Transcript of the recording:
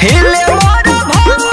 Hey,